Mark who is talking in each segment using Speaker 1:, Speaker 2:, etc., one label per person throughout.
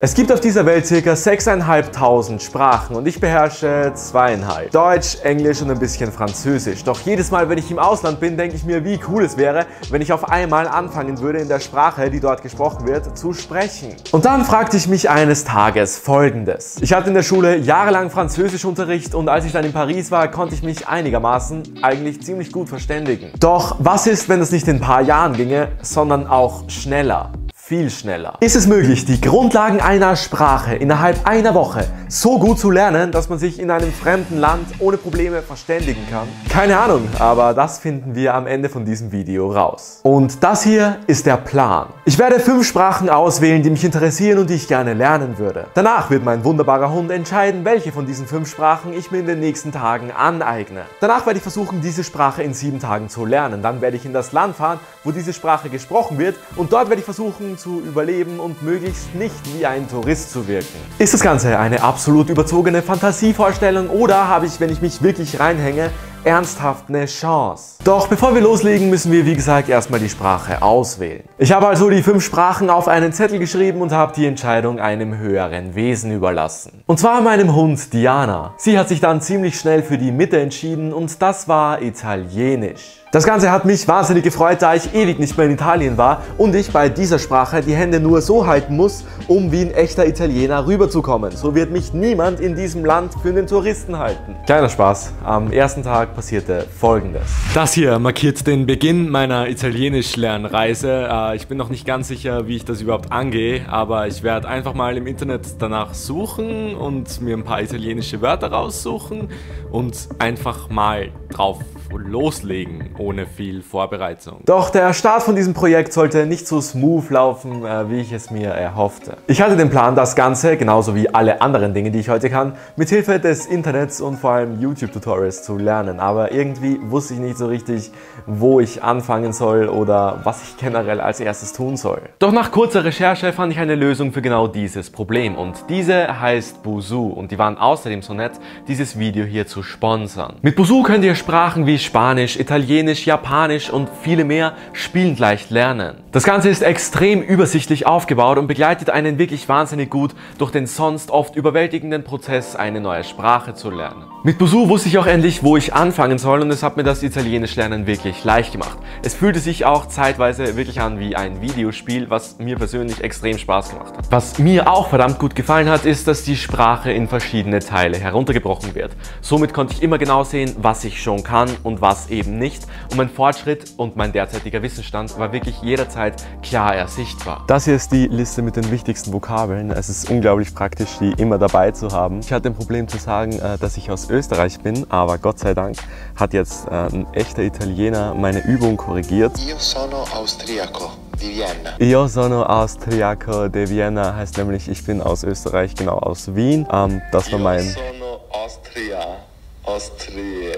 Speaker 1: Es gibt auf dieser Welt ca. 6.500 Sprachen und ich beherrsche zweieinhalb. Deutsch, Englisch und ein bisschen Französisch. Doch jedes Mal, wenn ich im Ausland bin, denke ich mir, wie cool es wäre, wenn ich auf einmal anfangen würde, in der Sprache, die dort gesprochen wird, zu sprechen. Und dann fragte ich mich eines Tages folgendes. Ich hatte in der Schule jahrelang Französischunterricht und als ich dann in Paris war, konnte ich mich einigermaßen eigentlich ziemlich gut verständigen. Doch was ist, wenn es nicht in ein paar Jahren ginge, sondern auch schneller? Viel schneller. Ist es möglich, die Grundlagen einer Sprache innerhalb einer Woche so gut zu lernen, dass man sich in einem fremden Land ohne Probleme verständigen kann? Keine Ahnung, aber das finden wir am Ende von diesem Video raus. Und das hier ist der Plan. Ich werde fünf Sprachen auswählen, die mich interessieren und die ich gerne lernen würde. Danach wird mein wunderbarer Hund entscheiden, welche von diesen fünf Sprachen ich mir in den nächsten Tagen aneigne. Danach werde ich versuchen, diese Sprache in sieben Tagen zu lernen. Dann werde ich in das Land fahren, wo diese Sprache gesprochen wird und dort werde ich versuchen, zu überleben und möglichst nicht wie ein Tourist zu wirken. Ist das Ganze eine absolut überzogene Fantasievorstellung oder habe ich, wenn ich mich wirklich reinhänge, ernsthaft eine Chance. Doch bevor wir loslegen, müssen wir wie gesagt erstmal die Sprache auswählen. Ich habe also die fünf Sprachen auf einen Zettel geschrieben und habe die Entscheidung einem höheren Wesen überlassen. Und zwar meinem Hund Diana. Sie hat sich dann ziemlich schnell für die Mitte entschieden und das war Italienisch. Das Ganze hat mich wahnsinnig gefreut, da ich ewig nicht mehr in Italien war und ich bei dieser Sprache die Hände nur so halten muss, um wie ein echter Italiener rüberzukommen. So wird mich niemand in diesem Land für einen Touristen halten. Kleiner Spaß, am ersten Tag passierte folgendes. Das hier markiert den Beginn meiner Italienisch-Lernreise. Äh, ich bin noch nicht ganz sicher, wie ich das überhaupt angehe, aber ich werde einfach mal im Internet danach suchen und mir ein paar italienische Wörter raussuchen und einfach mal drauf loslegen, ohne viel Vorbereitung. Doch der Start von diesem Projekt sollte nicht so smooth laufen, äh, wie ich es mir erhoffte. Ich hatte den Plan, das Ganze, genauso wie alle anderen Dinge, die ich heute kann, mit Hilfe des Internets und vor allem YouTube-Tutorials zu lernen. Aber irgendwie wusste ich nicht so richtig, wo ich anfangen soll oder was ich generell als erstes tun soll. Doch nach kurzer Recherche fand ich eine Lösung für genau dieses Problem und diese heißt Buzu und die waren außerdem so nett, dieses Video hier zu sponsern. Mit Buzu könnt ihr Sprachen wie Spanisch, Italienisch, Japanisch und viele mehr spielend leicht lernen. Das Ganze ist extrem übersichtlich aufgebaut und begleitet einen wirklich wahnsinnig gut durch den sonst oft überwältigenden Prozess, eine neue Sprache zu lernen. Mit Busu wusste ich auch endlich, wo ich anfangen soll und es hat mir das Italienisch lernen wirklich leicht gemacht. Es fühlte sich auch zeitweise wirklich an wie ein Videospiel, was mir persönlich extrem Spaß gemacht hat. Was mir auch verdammt gut gefallen hat, ist, dass die Sprache in verschiedene Teile heruntergebrochen wird. Somit konnte ich immer genau sehen, was ich schon kann und was eben nicht und mein Fortschritt und mein derzeitiger Wissensstand war wirklich jederzeit klar ersichtbar. Das hier ist die Liste mit den wichtigsten Vokabeln. Es ist unglaublich praktisch, die immer dabei zu haben. Ich hatte ein Problem zu sagen, äh, dass ich aus Österreich bin, aber Gott sei Dank hat jetzt äh, ein echter Italiener meine Übung korrigiert. Io sono austriaco. Di Vienna. Io sono austriaco di Vienna heißt nämlich, ich bin aus Österreich, genau aus Wien. Ähm, das war mein... Io sono Austria, Austria,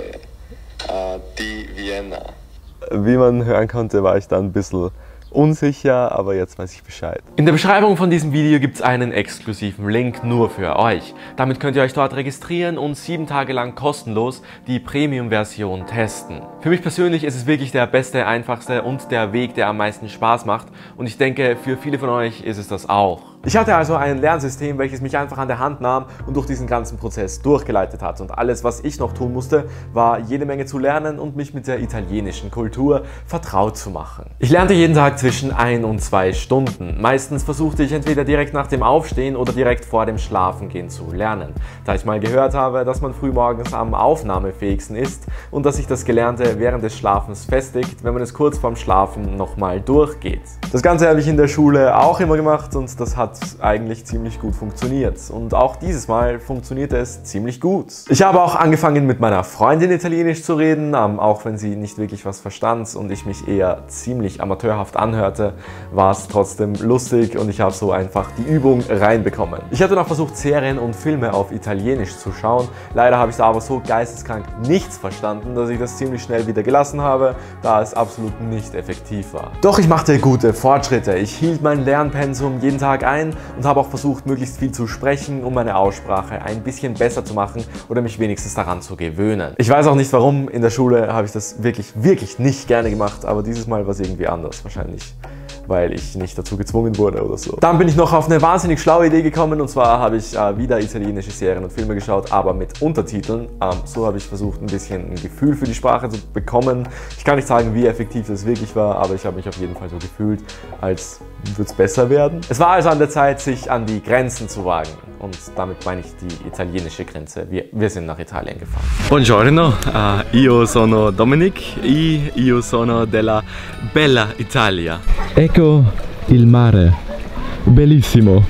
Speaker 1: uh, di Vienna. Wie man hören konnte, war ich da ein bisschen unsicher, aber jetzt weiß ich Bescheid. In der Beschreibung von diesem Video gibt es einen exklusiven Link nur für euch. Damit könnt ihr euch dort registrieren und sieben Tage lang kostenlos die Premium-Version testen. Für mich persönlich ist es wirklich der beste, einfachste und der Weg, der am meisten Spaß macht und ich denke, für viele von euch ist es das auch. Ich hatte also ein Lernsystem, welches mich einfach an der Hand nahm und durch diesen ganzen Prozess durchgeleitet hat. Und alles, was ich noch tun musste, war jede Menge zu lernen und mich mit der italienischen Kultur vertraut zu machen. Ich lernte jeden Tag zwischen ein und zwei Stunden. Meistens versuchte ich entweder direkt nach dem Aufstehen oder direkt vor dem Schlafengehen zu lernen. Da ich mal gehört habe, dass man frühmorgens am aufnahmefähigsten ist und dass sich das Gelernte während des Schlafens festigt, wenn man es kurz vorm Schlafen nochmal durchgeht. Das Ganze habe ich in der Schule auch immer gemacht und das hat eigentlich ziemlich gut funktioniert. Und auch dieses Mal funktionierte es ziemlich gut. Ich habe auch angefangen mit meiner Freundin Italienisch zu reden, auch wenn sie nicht wirklich was verstand und ich mich eher ziemlich amateurhaft anhörte, war es trotzdem lustig und ich habe so einfach die Übung reinbekommen. Ich hatte noch versucht, Serien und Filme auf Italienisch zu schauen. Leider habe ich da aber so geisteskrank nichts verstanden, dass ich das ziemlich schnell wieder gelassen habe, da es absolut nicht effektiv war. Doch ich machte gute Fortschritte. Ich hielt mein Lernpensum jeden Tag ein und habe auch versucht, möglichst viel zu sprechen, um meine Aussprache ein bisschen besser zu machen oder mich wenigstens daran zu gewöhnen. Ich weiß auch nicht warum, in der Schule habe ich das wirklich, wirklich nicht gerne gemacht, aber dieses Mal war es irgendwie anders. Wahrscheinlich weil ich nicht dazu gezwungen wurde oder so. Dann bin ich noch auf eine wahnsinnig schlaue Idee gekommen und zwar habe ich äh, wieder italienische Serien und Filme geschaut, aber mit Untertiteln. Ähm, so habe ich versucht, ein bisschen ein Gefühl für die Sprache zu bekommen. Ich kann nicht sagen, wie effektiv das wirklich war, aber ich habe mich auf jeden Fall so gefühlt, als würde es besser werden. Es war also an der Zeit, sich an die Grenzen zu wagen. Und damit meine ich die italienische Grenze. Wir, wir sind nach Italien gefahren.
Speaker 2: Buongiorno, uh, io sono Dominic e io sono della bella Italia.
Speaker 3: Ecco il mare. Bellissimo.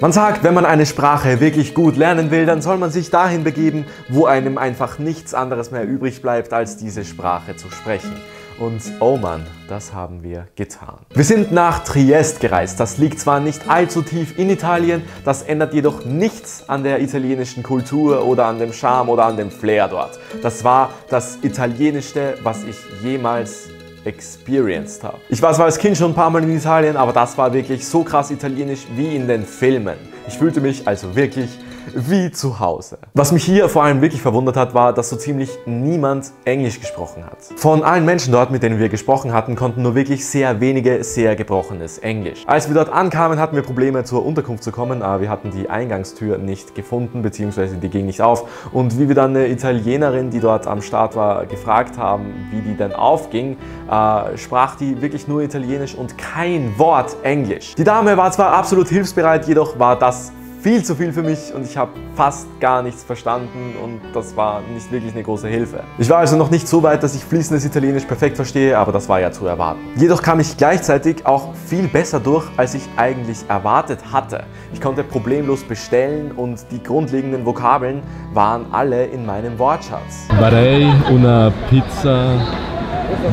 Speaker 1: Man sagt, wenn man eine Sprache wirklich gut lernen will, dann soll man sich dahin begeben, wo einem einfach nichts anderes mehr übrig bleibt, als diese Sprache zu sprechen. Und oh Mann, das haben wir getan. Wir sind nach Triest gereist. Das liegt zwar nicht allzu tief in Italien, das ändert jedoch nichts an der italienischen Kultur oder an dem Charme oder an dem Flair dort. Das war das Italienischste, was ich jemals experienced habe. Ich war zwar als Kind schon ein paar Mal in Italien, aber das war wirklich so krass italienisch wie in den Filmen. Ich fühlte mich also wirklich wie zu Hause. Was mich hier vor allem wirklich verwundert hat, war, dass so ziemlich niemand Englisch gesprochen hat. Von allen Menschen dort, mit denen wir gesprochen hatten, konnten nur wirklich sehr wenige sehr gebrochenes Englisch. Als wir dort ankamen, hatten wir Probleme zur Unterkunft zu kommen, aber wir hatten die Eingangstür nicht gefunden, beziehungsweise die ging nicht auf. Und wie wir dann eine Italienerin, die dort am Start war, gefragt haben, wie die denn aufging, äh, sprach die wirklich nur Italienisch und kein Wort Englisch. Die Dame war zwar absolut hilfsbereit, jedoch war das viel zu viel für mich und ich habe fast gar nichts verstanden und das war nicht wirklich eine große Hilfe. Ich war also noch nicht so weit, dass ich fließendes Italienisch perfekt verstehe, aber das war ja zu erwarten. Jedoch kam ich gleichzeitig auch viel besser durch, als ich eigentlich erwartet hatte. Ich konnte problemlos bestellen und die grundlegenden Vokabeln waren alle in meinem Wortschatz.
Speaker 3: Barei una pizza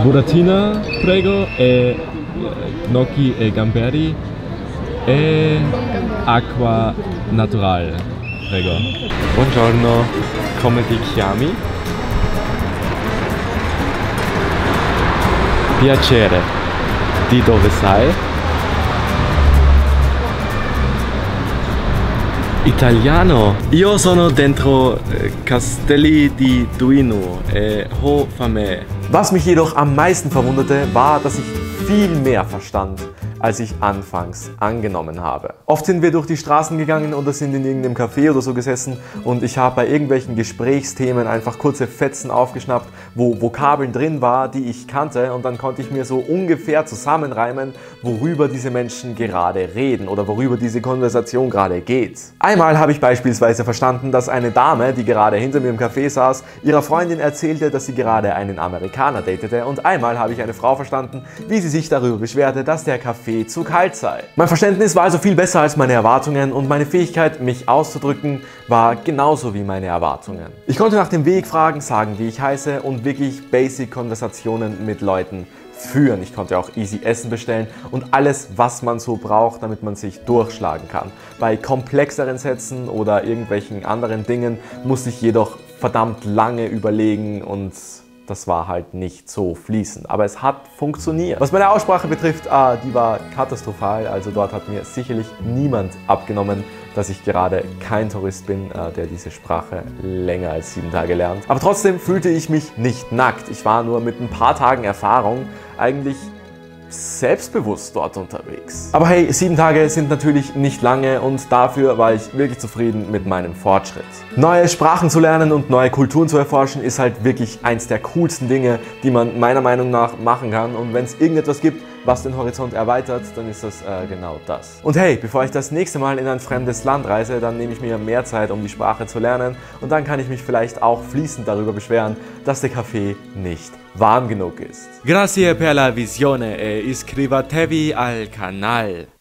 Speaker 3: buratina, prego, e gnocchi e gamberi e acqua naturale, prego.
Speaker 2: Buongiorno, come ti chiami? Piacere. Di dove sei? Italiano. Io sono dentro eh, Castelli di Duino e ho fame.
Speaker 1: Was mich jedoch am meisten verwunderte, war, dass ich viel mehr verstand als ich anfangs angenommen habe. Oft sind wir durch die Straßen gegangen oder sind in irgendeinem Café oder so gesessen und ich habe bei irgendwelchen Gesprächsthemen einfach kurze Fetzen aufgeschnappt, wo Vokabeln drin war, die ich kannte und dann konnte ich mir so ungefähr zusammenreimen, worüber diese Menschen gerade reden oder worüber diese Konversation gerade geht. Einmal habe ich beispielsweise verstanden, dass eine Dame, die gerade hinter mir im Café saß, ihrer Freundin erzählte, dass sie gerade einen Amerikaner datete und einmal habe ich eine Frau verstanden, wie sie sich darüber beschwerte, dass der Café Zu kalt sei. Mein Verständnis war also viel besser als meine Erwartungen und meine Fähigkeit, mich auszudrücken, war genauso wie meine Erwartungen. Ich konnte nach dem Weg fragen, sagen, wie ich heiße und wirklich basic Konversationen mit Leuten führen. Ich konnte auch easy Essen bestellen und alles, was man so braucht, damit man sich durchschlagen kann. Bei komplexeren Sätzen oder irgendwelchen anderen Dingen musste ich jedoch verdammt lange überlegen und das war halt nicht so fließend. Aber es hat funktioniert. Was meine Aussprache betrifft, ah, die war katastrophal. Also dort hat mir sicherlich niemand abgenommen, dass ich gerade kein Tourist bin, äh, der diese Sprache länger als sieben Tage lernt. Aber trotzdem fühlte ich mich nicht nackt. Ich war nur mit ein paar Tagen Erfahrung eigentlich selbstbewusst dort unterwegs. Aber hey, sieben Tage sind natürlich nicht lange und dafür war ich wirklich zufrieden mit meinem Fortschritt. Neue Sprachen zu lernen und neue Kulturen zu erforschen ist halt wirklich eins der coolsten Dinge, die man meiner Meinung nach machen kann. Und wenn es irgendetwas gibt, was den Horizont erweitert, dann ist das äh, genau das. Und hey, bevor ich das nächste Mal in ein fremdes Land reise, dann nehme ich mir mehr Zeit, um die Sprache zu lernen und dann kann ich mich vielleicht auch fließend darüber beschweren, dass der Kaffee nicht warm genug ist.
Speaker 2: Grazie per la visione e iscrivetevi al canal.